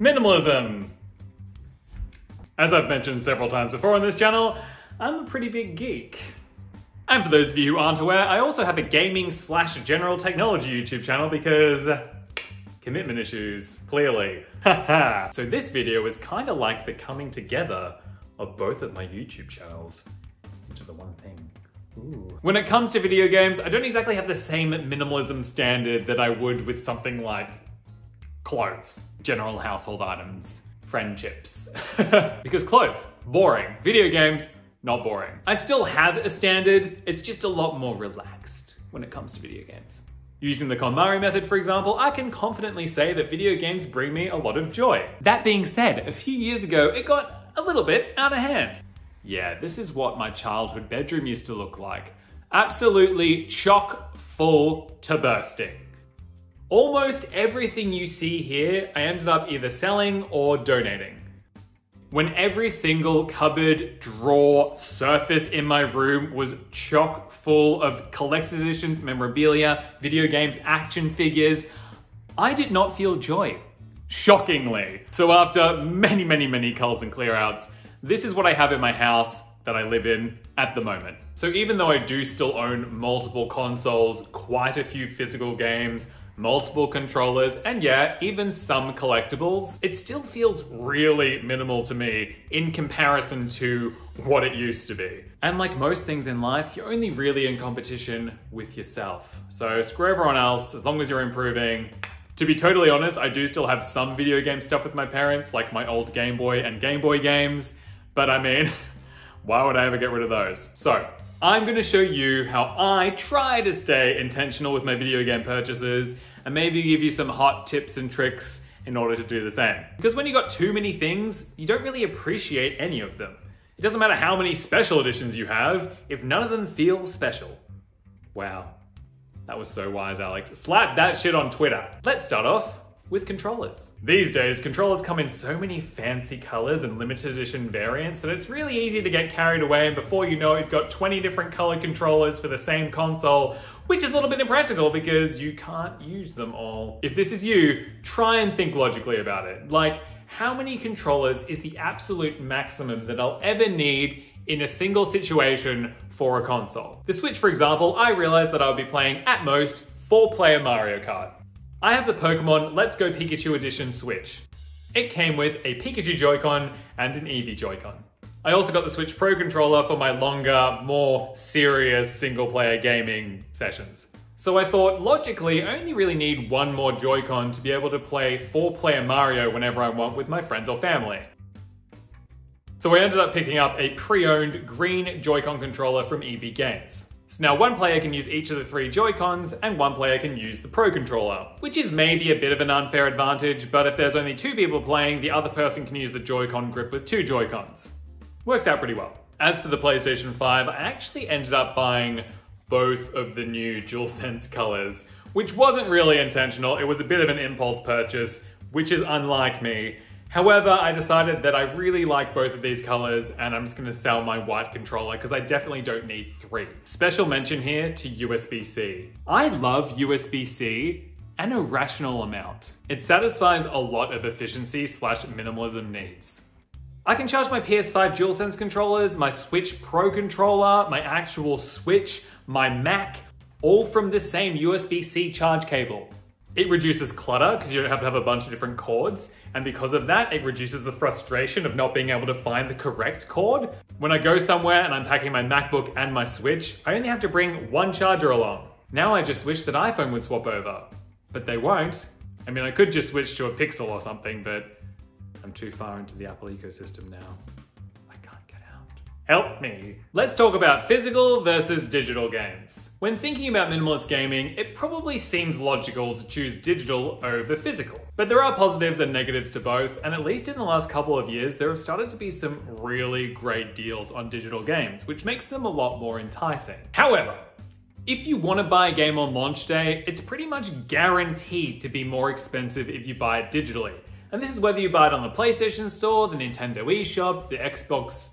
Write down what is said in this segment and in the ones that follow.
Minimalism! As I've mentioned several times before on this channel, I'm a pretty big geek. And for those of you who aren't aware, I also have a gaming slash general technology YouTube channel because commitment issues, clearly. so this video is kind of like the coming together of both of my YouTube channels into the one thing. Ooh. When it comes to video games, I don't exactly have the same minimalism standard that I would with something like clothes, general household items, friendships. because clothes, boring. Video games, not boring. I still have a standard, it's just a lot more relaxed when it comes to video games. Using the KonMari method, for example, I can confidently say that video games bring me a lot of joy. That being said, a few years ago, it got a little bit out of hand. Yeah, this is what my childhood bedroom used to look like. Absolutely chock full to bursting. Almost everything you see here, I ended up either selling or donating. When every single cupboard, drawer, surface in my room was chock full of collector's editions, memorabilia, video games, action figures, I did not feel joy. Shockingly. So after many, many, many culls and clearouts, this is what I have in my house that I live in at the moment. So even though I do still own multiple consoles, quite a few physical games, multiple controllers, and yeah, even some collectibles, it still feels really minimal to me in comparison to what it used to be. And like most things in life, you're only really in competition with yourself. So screw everyone else, as long as you're improving, to be totally honest, I do still have some video game stuff with my parents, like my old Game Boy and Game Boy games, but I mean, why would I ever get rid of those? So, I'm gonna show you how I try to stay intentional with my video game purchases and maybe give you some hot tips and tricks in order to do the same. Because when you got too many things, you don't really appreciate any of them. It doesn't matter how many special editions you have if none of them feel special. Wow. That was so wise, Alex. Slap that shit on Twitter. Let's start off with controllers. These days, controllers come in so many fancy colors and limited edition variants that it's really easy to get carried away and before you know it, you've got 20 different color controllers for the same console, which is a little bit impractical because you can't use them all. If this is you, try and think logically about it. Like, how many controllers is the absolute maximum that I'll ever need in a single situation for a console? The Switch, for example, I realized that I would be playing at most four player Mario Kart. I have the Pokemon Let's Go Pikachu Edition Switch. It came with a Pikachu Joy-Con and an Eevee Joy-Con. I also got the Switch Pro controller for my longer, more serious single-player gaming sessions. So I thought, logically, I only really need one more Joy-Con to be able to play four-player Mario whenever I want with my friends or family. So I ended up picking up a pre-owned green Joy-Con controller from EB Games. So now one player can use each of the three Joy-Cons and one player can use the Pro Controller, which is maybe a bit of an unfair advantage, but if there's only two people playing, the other person can use the Joy-Con grip with two Joy-Cons. Works out pretty well. As for the PlayStation 5, I actually ended up buying both of the new DualSense colors, which wasn't really intentional, it was a bit of an impulse purchase, which is unlike me, However, I decided that I really like both of these colors and I'm just gonna sell my white controller because I definitely don't need three. Special mention here to USB-C. I love USB-C an irrational amount. It satisfies a lot of efficiency slash minimalism needs. I can charge my PS5 DualSense controllers, my Switch Pro controller, my actual Switch, my Mac, all from the same USB-C charge cable. It reduces clutter because you don't have to have a bunch of different cords. And because of that, it reduces the frustration of not being able to find the correct cord. When I go somewhere and I'm packing my MacBook and my Switch, I only have to bring one charger along. Now I just wish that iPhone would swap over, but they won't. I mean, I could just switch to a Pixel or something, but I'm too far into the Apple ecosystem now. I can't get out. Help me. Let's talk about physical versus digital games. When thinking about minimalist gaming, it probably seems logical to choose digital over physical. But there are positives and negatives to both, and at least in the last couple of years, there have started to be some really great deals on digital games, which makes them a lot more enticing. However, if you want to buy a game on launch day, it's pretty much guaranteed to be more expensive if you buy it digitally. And this is whether you buy it on the PlayStation Store, the Nintendo eShop, the Xbox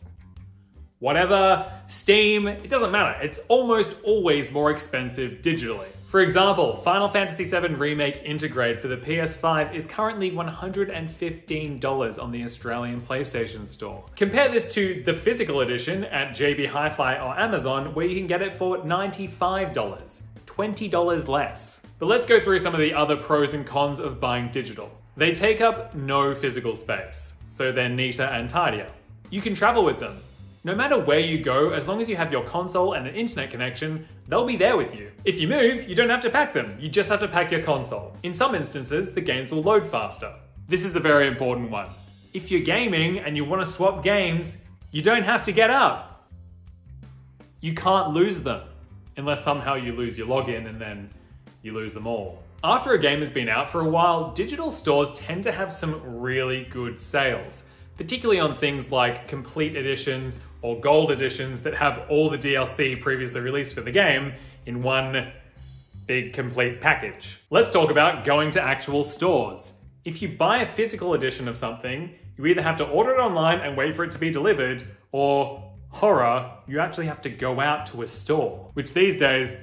whatever, Steam, it doesn't matter. It's almost always more expensive digitally. For example, Final Fantasy VII Remake Intergrade for the PS5 is currently $115 on the Australian PlayStation Store. Compare this to the physical edition at JB Hi-Fi or Amazon where you can get it for $95, $20 less. But let's go through some of the other pros and cons of buying digital. They take up no physical space, so they're neater and tidier. You can travel with them. No matter where you go, as long as you have your console and an internet connection, they'll be there with you. If you move, you don't have to pack them, you just have to pack your console. In some instances, the games will load faster. This is a very important one. If you're gaming and you want to swap games, you don't have to get up. You can't lose them, unless somehow you lose your login and then you lose them all. After a game has been out for a while, digital stores tend to have some really good sales, particularly on things like complete editions or gold editions that have all the DLC previously released for the game in one big complete package. Let's talk about going to actual stores. If you buy a physical edition of something, you either have to order it online and wait for it to be delivered, or horror, you actually have to go out to a store, which these days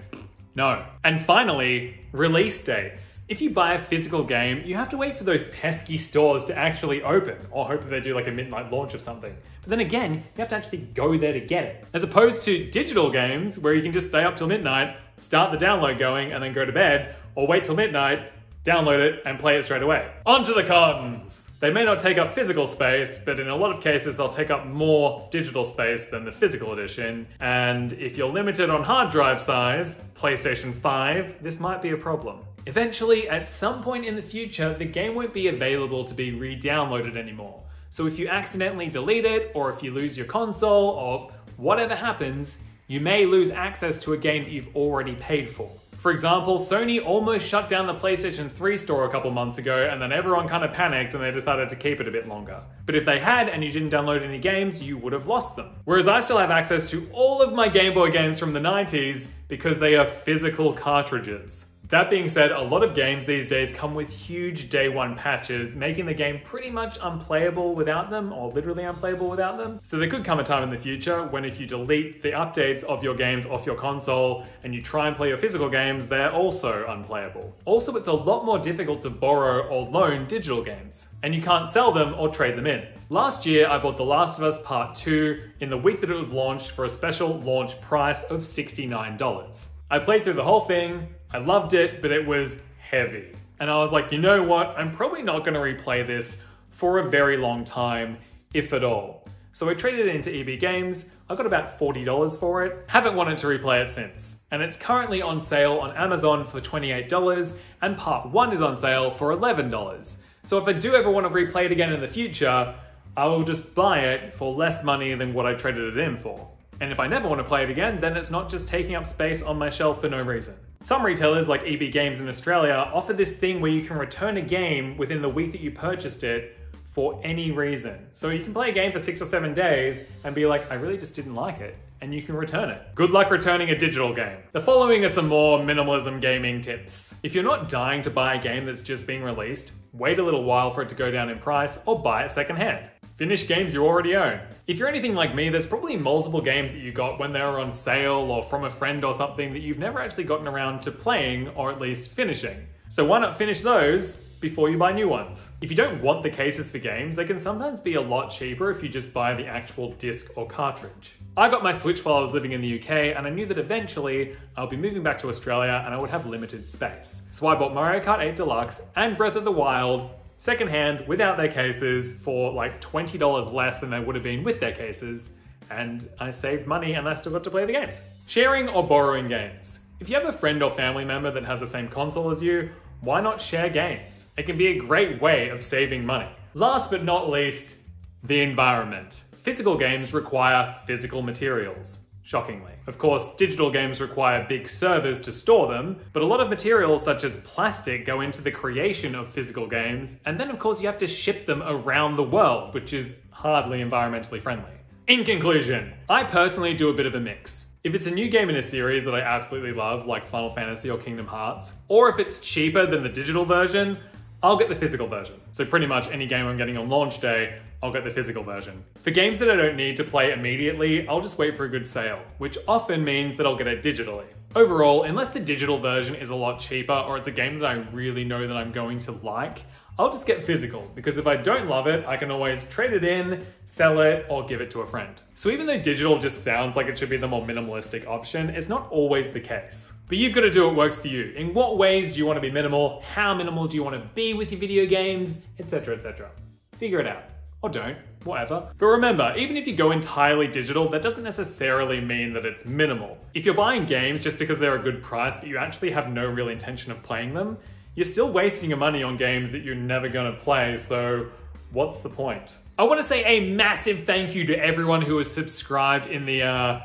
no. And finally, release dates. If you buy a physical game, you have to wait for those pesky stores to actually open, or hope that they do like a midnight launch of something. But then again, you have to actually go there to get it. As opposed to digital games, where you can just stay up till midnight, start the download going, and then go to bed, or wait till midnight, download it, and play it straight away. On to the cons! They may not take up physical space, but in a lot of cases, they'll take up more digital space than the physical edition. And if you're limited on hard drive size, PlayStation 5, this might be a problem. Eventually, at some point in the future, the game won't be available to be re-downloaded anymore. So if you accidentally delete it, or if you lose your console, or whatever happens, you may lose access to a game that you've already paid for. For example, Sony almost shut down the PlayStation 3 store a couple months ago, and then everyone kind of panicked and they decided to keep it a bit longer. But if they had and you didn't download any games, you would have lost them. Whereas I still have access to all of my Game Boy games from the 90s because they are physical cartridges. That being said, a lot of games these days come with huge day one patches, making the game pretty much unplayable without them, or literally unplayable without them. So there could come a time in the future when if you delete the updates of your games off your console and you try and play your physical games, they're also unplayable. Also, it's a lot more difficult to borrow or loan digital games, and you can't sell them or trade them in. Last year, I bought The Last of Us Part 2 in the week that it was launched for a special launch price of $69. I played through the whole thing, I loved it, but it was heavy. And I was like, you know what? I'm probably not going to replay this for a very long time, if at all. So I traded it into EB Games. I got about $40 for it. Haven't wanted to replay it since. And it's currently on sale on Amazon for $28, and part 1 is on sale for $11. So if I do ever want to replay it again in the future, I will just buy it for less money than what I traded it in for. And if I never want to play it again, then it's not just taking up space on my shelf for no reason. Some retailers, like EB Games in Australia, offer this thing where you can return a game within the week that you purchased it for any reason. So you can play a game for six or seven days and be like, I really just didn't like it, and you can return it. Good luck returning a digital game. The following are some more minimalism gaming tips. If you're not dying to buy a game that's just being released, wait a little while for it to go down in price or buy it secondhand. Finish games you already own. If you're anything like me, there's probably multiple games that you got when they were on sale or from a friend or something that you've never actually gotten around to playing or at least finishing. So why not finish those before you buy new ones? If you don't want the cases for games, they can sometimes be a lot cheaper if you just buy the actual disc or cartridge. I got my Switch while I was living in the UK and I knew that eventually I'll be moving back to Australia and I would have limited space. So I bought Mario Kart 8 Deluxe and Breath of the Wild secondhand without their cases for like $20 less than they would have been with their cases, and I saved money and I still got to play the games. Sharing or borrowing games. If you have a friend or family member that has the same console as you, why not share games? It can be a great way of saving money. Last but not least, the environment. Physical games require physical materials shockingly. Of course, digital games require big servers to store them, but a lot of materials such as plastic go into the creation of physical games, and then of course you have to ship them around the world, which is hardly environmentally friendly. In conclusion, I personally do a bit of a mix. If it's a new game in a series that I absolutely love, like Final Fantasy or Kingdom Hearts, or if it's cheaper than the digital version, I'll get the physical version. So pretty much any game I'm getting on launch day, I'll get the physical version. For games that I don't need to play immediately, I'll just wait for a good sale, which often means that I'll get it digitally. Overall, unless the digital version is a lot cheaper or it's a game that I really know that I'm going to like, I'll just get physical because if I don't love it, I can always trade it in, sell it, or give it to a friend. So even though digital just sounds like it should be the more minimalistic option, it's not always the case. But you've got to do what works for you. In what ways do you want to be minimal? How minimal do you want to be with your video games? Etc, etc. Figure it out. Or don't, whatever. But remember, even if you go entirely digital, that doesn't necessarily mean that it's minimal. If you're buying games just because they're a good price, but you actually have no real intention of playing them, you're still wasting your money on games that you're never gonna play, so what's the point? I wanna say a massive thank you to everyone who has subscribed in the uh,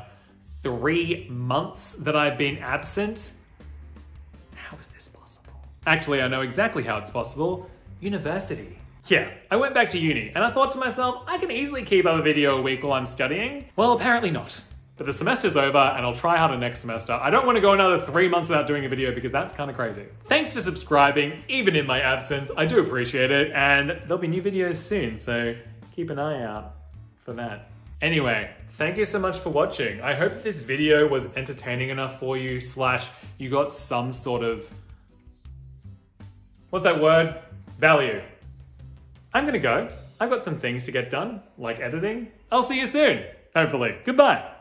three months that I've been absent. How is this possible? Actually, I know exactly how it's possible. University. Yeah, I went back to uni and I thought to myself, I can easily keep up a video a week while I'm studying. Well, apparently not. But the semester's over and I'll try harder next semester. I don't want to go another three months without doing a video because that's kind of crazy. Thanks for subscribing, even in my absence. I do appreciate it and there'll be new videos soon, so keep an eye out for that. Anyway, thank you so much for watching. I hope this video was entertaining enough for you, slash you got some sort of, what's that word? Value. I'm gonna go. I've got some things to get done, like editing. I'll see you soon, hopefully. Goodbye.